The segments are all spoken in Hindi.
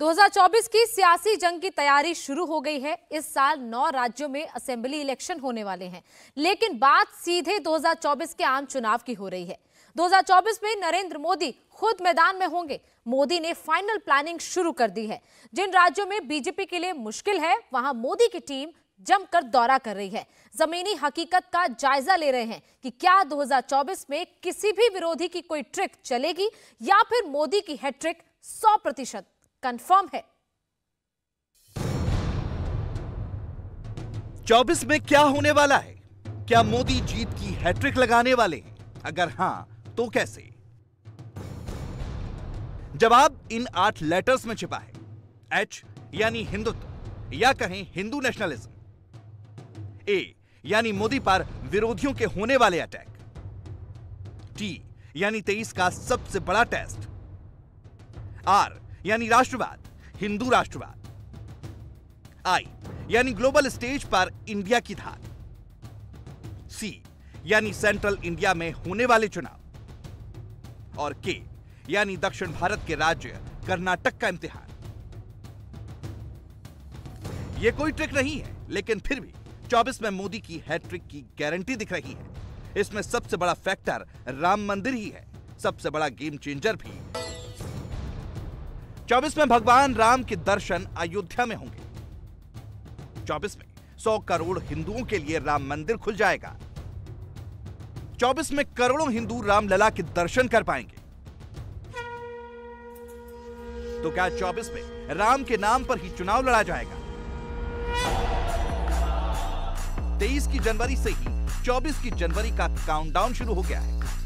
2024 की सियासी जंग की तैयारी शुरू हो गई है। इस साल नौ राज्यों में असेंबली इलेक्शन होने वाले हैं। लेकिन बात सीधे 2024 के आम चुनाव की हो रही है। 2024 में नरेंद्र मोदी खुद मैदान में होंगे। मोदी ने फाइनल प्लानिंग शुरू कर दी है। जिन राज्यों में बीजेपी के लिए मुश्किल है, वहाँ मोदी की टीम जमकर दौरा कर रही है। जमीनी हकीकत का जायजा ले रहे हैं कि क्या 2024 में किसी भी विरोधी की कोई ट्रिक चलेगी या फिर मोदी की हैट्रिक 100 प्रतिशत कंफर्म है। 24 में क्या होने वाला है? क्या मोदी जीत की हैट्रिक लगाने वाले हैं? अगर हाँ तो कैसे? जवाब इन आठ लेटर्स में छिपा है। एच यानी हिंदुत्व, या कहें हिंदू नेशनलिज्म ए यानी मोदी पर विरोधियों के होने वाले अटैक टी यानी तेईस का सबसे बड़ा टेस्ट आर यानी राष्ट्रवाद, हिंदू राष्ट्रवाद। आई, यानी ग्लोबल स्टेज पर इंडिया की धार। सी, यानी सेंट्रल इंडिया में होने वाले चुनाव। और के, यानी दक्षिण भारत के राज्य, कर्नाटक का इम्तिहान। यह कोई ट्रिक नहीं है, लेकिन फिर भी 24 में मोदी की हैट्रिक की गारंटी दिख रही है। इसमें सबसे बड़ा फैक्टर राम मंदिर ही है। सबसे बड़ा गेम चेंजर भी 24 में भगवान राम के दर्शन अयोध्या में होंगे। 24 में 100 करोड़ हिंदुओं के लिए राम मंदिर खुल जाएगा। 24 में करोड़ों हिंदू रामलला के दर्शन कर पाएँगे। तो क्या 24 में राम के नाम पर ही चुनाव लड़ा जाएगा? 23 की जनवरी से ही 24 की जनवरी का काउंटडाउन शुरू हो गया है।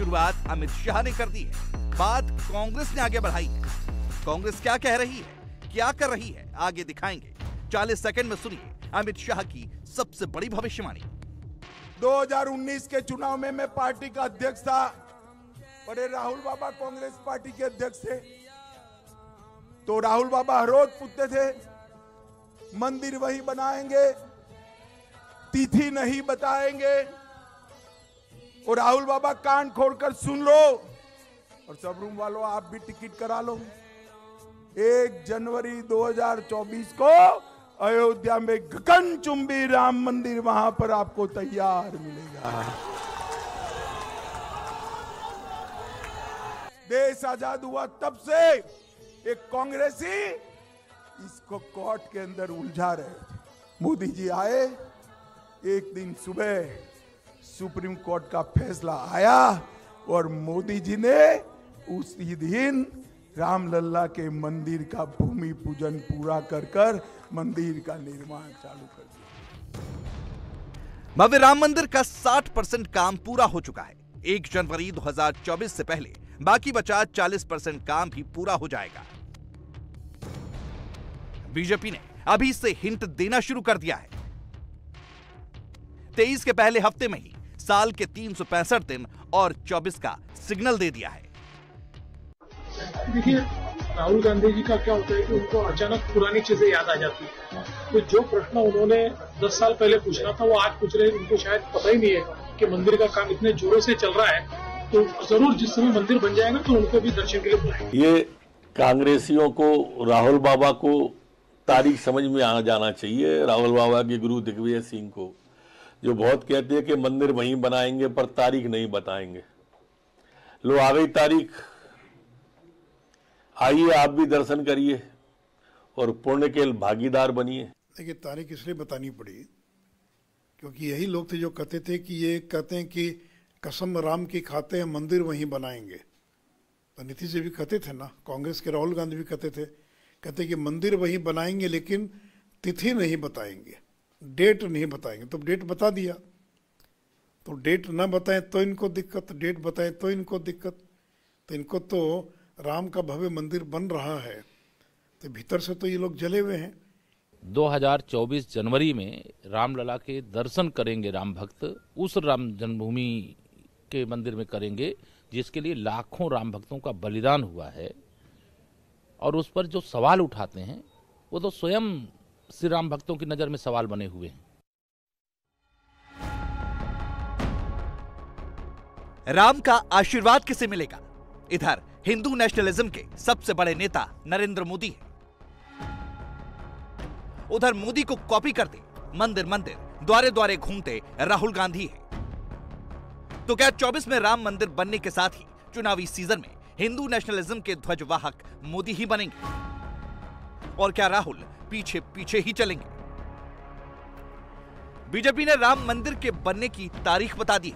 शुरुआत अमित शाह ने कर दी है। बात कांग्रेस ने आगे बढ़ाई है। कांग्रेस क्या कह रही है? क्या कर रही है? आगे दिखाएँगे। 40 सेकंड में सुनिए अमित शाह की सबसे बड़ी भविष्यवाणी। 2019 के चुनाव में मैं पार्टी का अध्यक्ष था। बड़े राहुल बाबा कांग्रेस पार्टी के अध्यक्ष थे। तो राहुल बाबा रोज पूछते थे। मंदिर वही बनाएँगे। तिथि नहीं बताएँगे। और राहुल बाबा कान खोलकर सुन लो। और सब रूम वालों, आप भी टिकट करा लो। एक जनवरी 2024 को अयोध्या में गगनचुंबी राम मंदिर वहाँ पर आपको तैयार मिलेगा। देश आज़ाद हुआ तब से एक कांग्रेसी इसको कोर्ट के अंदर उलझा रहे थे। मोदी जी आए, एक दिन सुबह सुप्रीम कोर्ट का फैसला आया और मोदी जी ने उसी दिन रामलला के मंदिर का भूमि पूजन पूरा कर कर मंदिर का निर्माण चालू कर दिया। भव्य राम मंदिर का 60 परसेंट काम पूरा हो चुका है। एक जनवरी 2024 से पहले बाकी बचा 40 परसेंट काम भी पूरा हो जाएगा। बीजेपी ने अभी से हिंट देना शुरू कर दिया है। तेईस के पहले हफ़्ते में ही साल के तीन सौ पैंसठ दिन और 24 का सिग्नल दे दिया है। देखिए राहुल गांधी जी का क्या होता है कि उनको अचानक पुरानी चीज़ें याद आ जाती है। तो जो प्रश्न उन्होंने 10 साल पहले पूछना था वो आज पूछ रहे हैं उनको शायद पता ही नहीं है कि मंदिर का काम इतने जोरों से चल रहा है। तो ज़रूर जिस समय मंदिर बन जाएगा तो उनको भी दर्शन के लिए बुलाएँगे। ये कांग्रेसियों को राहुल बाबा को तारीख समझ में आ जाना चाहिए। राहुल बाबा के गुरु दिग्विजय सिंह को। जो बहुत कहते हैं कि मंदिर वहीं बनाएँगे, पर तारीख नहीं बताएँगे। लो, आ गई तारीख। आइए, आप भी दर्शन करिए और पुण्य के भागीदार बनिए। देखिए, तारीख इसलिए बतानी पड़ी क्योंकि यही लोग थे जो कहते थे कि ये कहते हैं कि कसम राम की खाते हैं, मंदिर वहीं बनाएँगे। तो नीतीश जी भी कहते थे ना, कांग्रेस के राहुल गांधी भी कहते थे, कहते कि मंदिर वहीं बनाएँगे, लेकिन तिथि नहीं बताएँगे। डेट नहीं बताएँगे। तो डेट बता दिया। तो डेट ना बताएँ तो इनको दिक्कत, डेट बताएँ तो इनको दिक्कत। तो इनको तो राम का भव्य मंदिर बन रहा है। तो भीतर से तो ये लोग जले हुए हैं। 2024 जनवरी में रामलला के दर्शन करेंगे राम भक्त। उस राम जन्मभूमि के मंदिर में करेंगे, जिसके लिए लाखों राम भक्तों का बलिदान हुआ है। और उस पर जो सवाल उठाते हैं, वो तो स्वयं श्री राम भक्तों की नज़र में सवाल बने हुए हैं। राम का आशीर्वाद किसे मिलेगा? इधर, हिंदू नेशनलिज्म के सबसे बड़े नेता नरेंद्र मोदी हैं। उधर, मोदी को कॉपी करते, मंदिर मंदिर, द्वारे द्वारे घूमते राहुल गांधी हैं। तो क्या 24 में राम मंदिर बनने के साथ ही चुनावी सीज़न में हिंदू नेशनलिज्म के ध्वजवाहक मोदी ही बनेंगे? और क्या राहुल पीछे पीछे ही चलेंगे। बीजेपी ने राम मंदिर के बनने की तारीख बता दी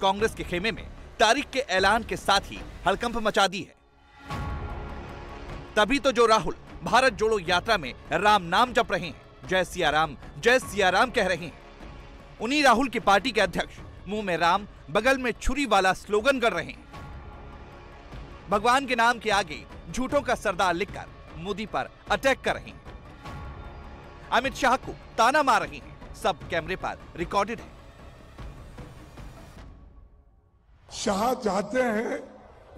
कांग्रेस के खेमे में तारीख के ऐलान के साथ ही हड़कंप मचा दी है। तभी तो जो राहुल भारत जोड़ो यात्रा में राम नाम जप रहे हैं, जय सिया राम, जय सिया राम कह रहे हैं। उन्हीं राहुल की पार्टी के अध्यक्ष मुँह में राम, बगल में छुरी वाला स्लोगन कर रहे हैं। भगवान के नाम के आगे झूठों का सरदार लिखकर मोदी पर अटैक कर रहे हैं। अमित शाह को ताना मार रहे हैं। सब कैमरे पर रिकॉर्डेड है। शाह चाहते हैं,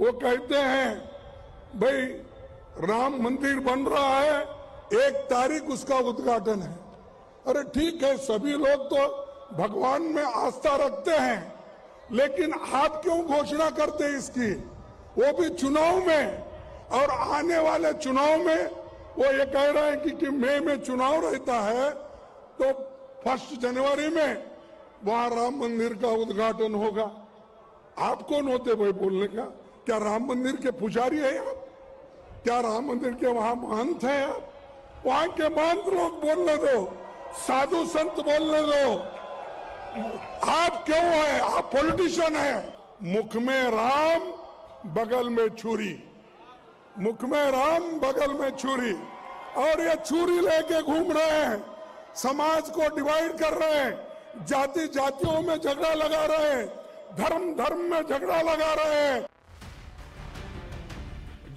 वो कहते हैं, भाई, राम मंदिर बन रहा है, एक तारीख उसका उद्घाटन है। अरे ठीक है, सभी लोग तो भगवान में आस्था रखते हैं, लेकिन आप क्यों घोषणा करते इसकी? वो भी चुनाव में, और आने वाले चुनाव में वो ये कह रहे हैं कि, कि मई में चुनाव रहता है तो फ़र्स्ट जनवरी में वहाँ राम मंदिर का उद्घाटन होगा। आप कौन होते भाई बोलने का? क्या राम मंदिर के पुजारी है आप? क्या राम मंदिर के वहाँ महंत है आप? वहाँ के महंत लोग बोलने दो साधु संत बोलने दो। आप क्यों है? आप पॉलिटिशियन है। मुख में राम बगल में छुरी। मुख में राम, बगल में छुरी। और ये छुरी लेके घूम रहे हैं। समाज को डिवाइड कर रहे हैं। जाति जातियों में झगड़ा लगा रहे हैं। धर्म धर्म में झगड़ा लगा रहे हैं।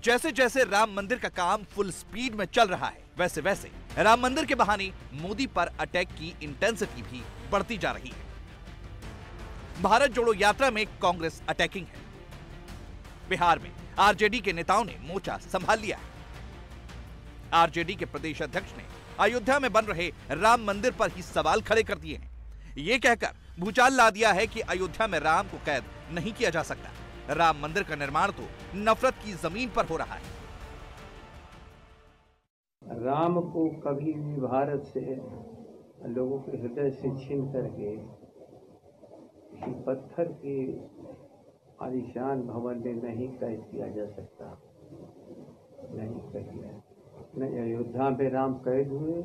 जैसे जैसे राम मंदिर का काम फुल स्पीड में चल रहा है, वैसे वैसे राम मंदिर के बहाने मोदी पर अटैक की इंटेंसिटी भी बढ़ती जा रही है। भारत जोड़ो यात्रा में कांग्रेस अटैकिंग है। बिहार में आरजेडी के नेताओं ने मोर्चा संभाल लिया है। आरजेडी के प्रदेश अध्यक्ष ने अयोध्या में बन रहे राम मंदिर पर ही सवाल खड़े कर दिए हैं। ये कहकर भूचाल ला दिया है कि अयोध्या में राम को कैद नहीं किया जा सकता। राम मंदिर का निर्माण तो नफरत की ज़मीन पर हो रहा है। राम को कभी भी भारत से लोगों के हृदय से छीन करके पत्थर के आलिशान भवन में नहीं कैद किया जा सकता। नहीं कहिए न अयोध्या में राम कैद हुए,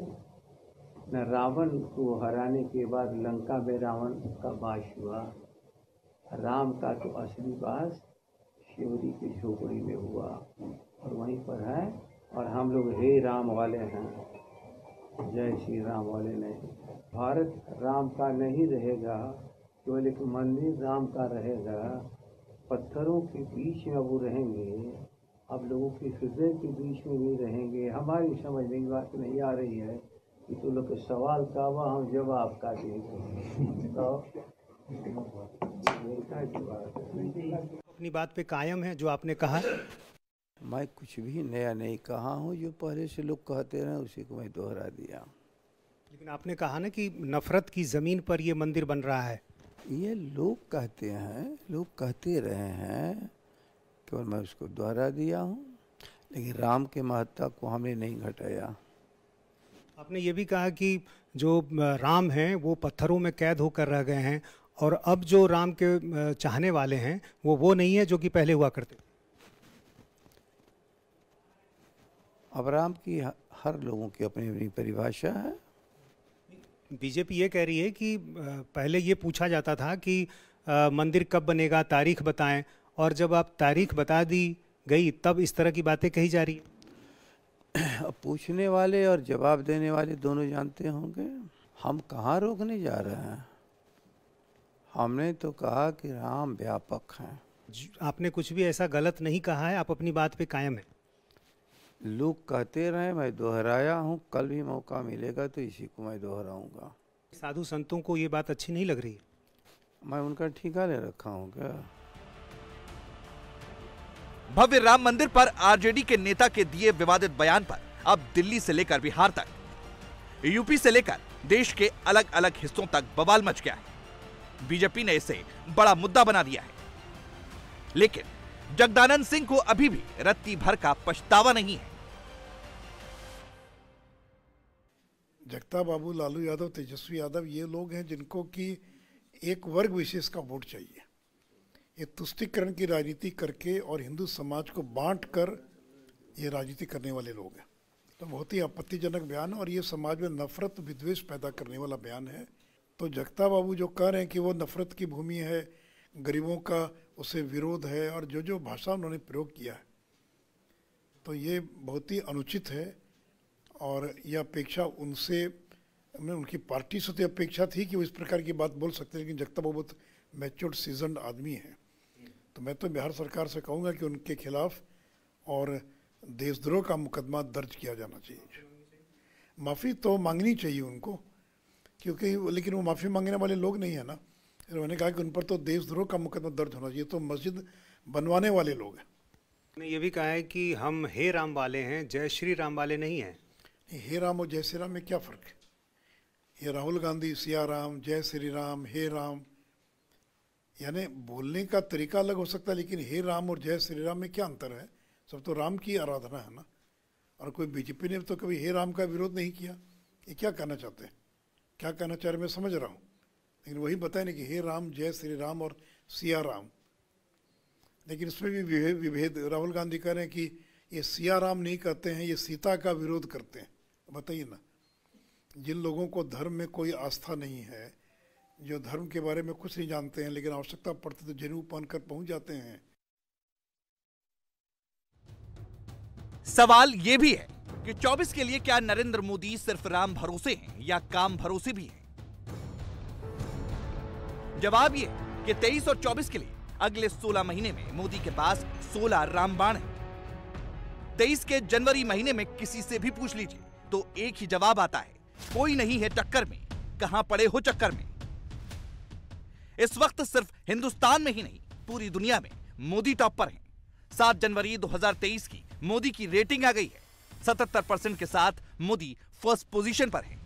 न रावण को हराने के बाद लंका में रावण का वास हुआ। राम का तो असली वास शिवरी की झोपड़ी में हुआ और वहीं पर है। और हम लोग हे राम वाले हैं। जय श्री राम वाले नहीं। भारत राम का नहीं रहेगा, केवल एक मंदिर राम का रहेगा। पत्थरों के बीच में वो रहेंगे। अब लोगों के हृदय के बीच में भी रहेंगे। हमारी समझ में बात नहीं आ रही है कि तो लोग के सवाल का हुआ हम जवाब का देंगे तो अपनी बात पे कायम है जो आपने कहा। मैं कुछ भी नया नहीं कहा हूँ जो पहले से लोग कहते रहे उसी को मैं दोहरा दिया। लेकिन आपने कहा ना कि नफरत की ज़मीन पर ये मंदिर बन रहा है। ये लोग कहते हैं लोग कहते रहे हैं केवल मैं उसको दोहरा दिया हूँ लेकिन राम के महत्ता को हमने नहीं घटाया। आपने ये भी कहा कि जो राम हैं वो पत्थरों में कैद होकर रह गए हैं और अब जो राम के चाहने वाले हैं वो वो नहीं है जो कि पहले हुआ करते अब राम की हर लोगों की अपनी अपनी परिभाषा है। बीजेपी ये कह रही है कि पहले ये पूछा जाता था कि मंदिर कब बनेगा तारीख बताएँ और जब आप तारीख बता दी गई तब इस तरह की बातें कही जा रही है। अब पूछने वाले और जवाब देने वाले दोनों जानते होंगे हम कहाँ रोकने जा रहे हैं? हमने तो कहा कि राम व्यापक हैं। आपने कुछ भी ऐसा गलत नहीं कहा है आप अपनी बात पे कायम है। लोग कहते रहे मैं दोहराया हूँ कल भी मौका मिलेगा तो इसी को मैं दोहराऊँगा। साधु संतों को ये बात अच्छी नहीं लग रही? मैं उनका ठिका ले रखा हूँ क्या? भव्य राम मंदिर पर आरजेडी के नेता के दिए विवादित बयान पर अब दिल्ली से लेकर बिहार तक। यूपी से लेकर देश के अलग अलग हिस्सों तक बवाल मच गया है। बीजेपी ने इसे बड़ा मुद्दा बना दिया है। लेकिन जगदानंद सिंह को अभी भी रत्ती भर का पछतावा नहीं है। जगता बाबू लालू यादव, तेजस्वी यादव ये लोग हैं जिनको कि एक वर्ग विशेष का वोट चाहिए। ये तुष्टिकरण की राजनीति करके और हिंदू समाज को बांट कर ये राजनीति करने वाले लोग हैं। तो बहुत ही आपत्तिजनक बयान और ये समाज में नफरत, विद्वेष पैदा करने वाला बयान है। तो जगता बाबू जो कह रहे हैं कि वो नफरत की भूमि है गरीबों का उसे विरोध है और जो जो भाषा उन्होंने प्रयोग किया है तो ये बहुत ही अनुचित है और यह अपेक्षा उनसे मैं उनकी पार्टी से तो अपेक्षा थी कि वो इस प्रकार की बात बोल सकते हैं, लेकिन जगता बहुत मैच्योर्ड सीज़न आदमी है। तो मैं तो बिहार सरकार से कहूँगा कि उनके खिलाफ और देशद्रोह का मुकदमा दर्ज किया जाना चाहिए। माफ़ी तो मांगनी चाहिए उनको, क्योंकि लेकिन वो माफ़ी मांगने वाले लोग नहीं है ना। उन्होंने कहा कि उन पर तो देशद्रोह का मुकदमा दर्ज होना चाहिए तो मस्जिद बनवाने वाले लोग हैं। ने ये भी कहा है कि हम हे राम वाले हैं जय श्री राम वाले नहीं हैं। हे राम और जय श्री राम में क्या फ़र्क है? ये राहुल गांधी सिया राम जय श्री राम हे राम। यानी बोलने का तरीका अलग हो सकता है लेकिन हे राम और जय श्री राम में क्या अंतर है? सब तो राम की आराधना है ना? और कोई बीजेपी ने तो कभी हे राम का विरोध नहीं किया? ये क्या कहना चाहते हैं? क्या कहना चाह रहे मैं समझ रहा हूँ। लेकिन वही बताए ना कि हे राम, जय श्री राम और सिया राम। लेकिन इसमें भी विभेद, राहुल गांधी कह रहे हैं कि ये सिया राम नहीं कहते हैं, ये सीता का विरोध करते हैं। बताइए ना, जिन लोगों को धर्म में कोई आस्था नहीं है, जो धर्म के बारे में कुछ नहीं जानते हैं, लेकिन आवश्यकता पड़ती तो जनेऊ पहन कर पहुँच जाते हैं। सवाल यह भी है कि 24 के लिए क्या नरेंद्र मोदी सिर्फ़ राम भरोसे हैं या काम भरोसे भी हैं? जवाब ये कि 23 और 24 के लिए अगले 16 महीने में मोदी के पास 16 रामबाण है। 23 के जनवरी महीने में किसी से भी पूछ लीजिए तो एक ही जवाब आता है, कोई नहीं है टक्कर में, कहाँ पड़े हो चक्कर में। इस वक्त सिर्फ़ हिंदुस्तान में ही नहीं, पूरी दुनिया में मोदी टॉप पर हैं। 7 जनवरी 2023 की मोदी की रेटिंग आ गई है 77 परसेंट के साथ मोदी फ़र्स्ट पोजीशन पर है।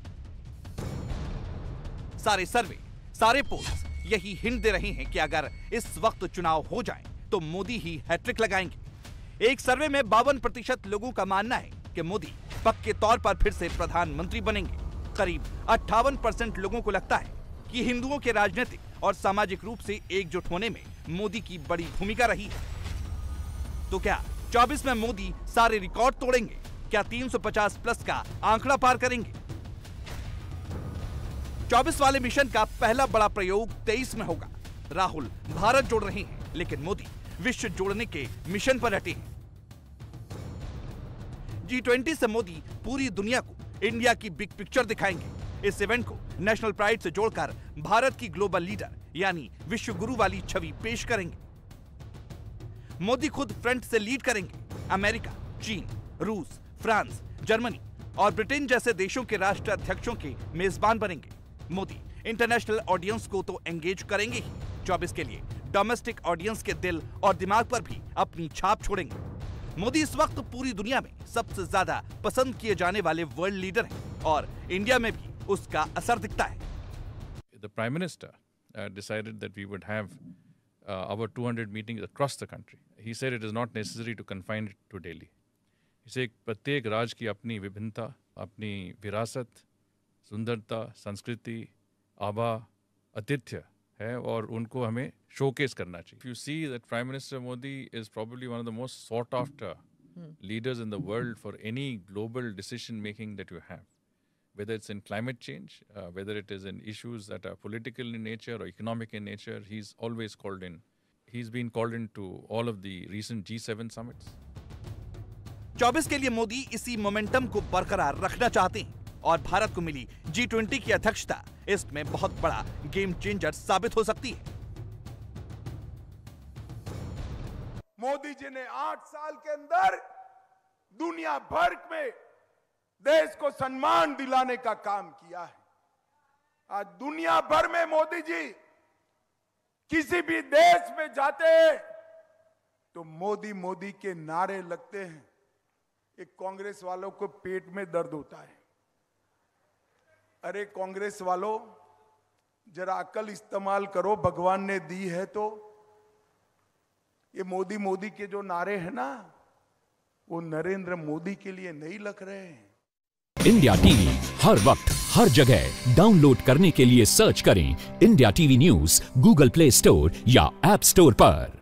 सारे सर्वे, सारे पोल्स यही हिंट दे रहे हैं कि अगर इस वक्त चुनाव हो जाए तो मोदी ही हैट्रिक लगाएँगे। एक सर्वे में बावन प्रतिशत लोगों का मानना है कि मोदी पक्के तौर पर फिर से प्रधानमंत्री बनेंगे। करीब अट्ठावन परसेंट लोगों को लगता है कि हिंदुओं के राजनीतिक और सामाजिक रूप से एकजुट होने में मोदी की बड़ी भूमिका रही है। तो क्या 24 में मोदी सारे रिकॉर्ड तोड़ेंगे? क्या 350 प्लस का आंकड़ा पार करेंगे? 24 वाले मिशन का पहला बड़ा प्रयोग 23 में होगा। राहुल, भारत जोड़ रहे हैं, लेकिन मोदी विश्व जोड़ने के मिशन पर हटे हैं। जी ट्वेंटी से मोदी पूरी दुनिया को इंडिया की बिग पिक्चर दिखाएँगे। इस इवेंट को नेशनल प्राइड से जोड़कर भारत की ग्लोबल लीडर, यानी विश्व गुरु वाली छवि पेश करेंगे। मोदी खुद फ्रंट से लीड करेंगे। अमेरिका, चीन, रूस, फ्रांस, जर्मनी और ब्रिटेन जैसे देशों के राष्ट्र अध्यक्षों के मेजबान बनेंगे। मोदी इंटरनेशनल ऑडियंस को तो एंगेज करेंगे ही 24 के लिए डोमेस्टिक ऑडियंस के दिल और दिमाग पर भी अपनी छाप छोड़ेंगे मोदी इस वक्त पूरी दुनिया में सबसे ज़्यादा पसंद किए जाने वाले वर्ल्ड लीडर हैं और इंडिया में भी उसका असर दिखता है Minister uh, decided that we would have uh, our 200 meetings across the country. He said it is not necessary to confine to Delhi. इसे प्रत्येक राज्य की अपनी विभिन्नता अपनी विरासत सुंदरता संस्कृति आभा आतिथ्य है और उनको हमें शोकेस करना चाहिए you see that prime minister Modi is probably one of the most sought after leaders in the world for any global decision making that you have whether it's in climate change uh, whether it is in issues that are political in nature or economic in nature he's always called in he's been called into all of the recent g7 summits 24 के लिए मोदी इसी मोमेंटम को बरकरार रखना चाहते हैं और भारत को मिली जी ट्वेंटी की अध्यक्षता। इसमें बहुत बड़ा गेम चेंजर साबित हो सकती है। मोदी जी ने आठ साल के अंदर दुनिया भर में देश को सम्मान दिलाने का काम किया है। आज दुनिया भर में मोदी जी किसी भी देश में जाते हैं तो मोदी मोदी के नारे लगते हैं। एक कांग्रेस वालों को पेट में दर्द होता है। अरे कांग्रेस वालों, जरा अकल इस्तेमाल करो, भगवान ने दी है तो। ये मोदी मोदी के जो नारे हैं ना, वो नरेंद्र मोदी के लिए नहीं लग रहे हैं। इंडिया टीवी, हर वक्त, हर जगह। डाउनलोड करने के लिए सर्च करें India TV news, Google Play Store या एप स्टोर पर।